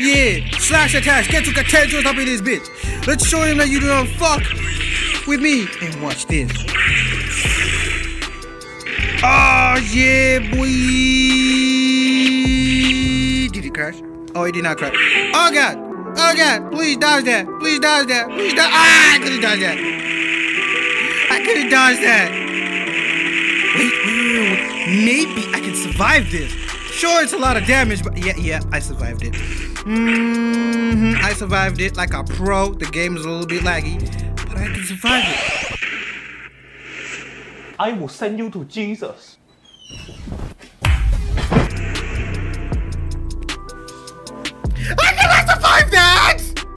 Yeah, slash attack, get to potential up in this bitch. Let's show him that you don't fuck with me. And watch this. Oh yeah, boy. Did it crash? Oh, it did not crash. Oh god. Oh god. Please dodge that. Please dodge that. Please dodge. Ah, I couldn't dodge that. I couldn't dodge that. Wait, wait, wait, wait. Maybe I can survive this. Sure, it's a lot of damage, but yeah, yeah, I survived it. hmm I survived it like a pro. The game is a little bit laggy, but I can survive it. I will send you to Jesus.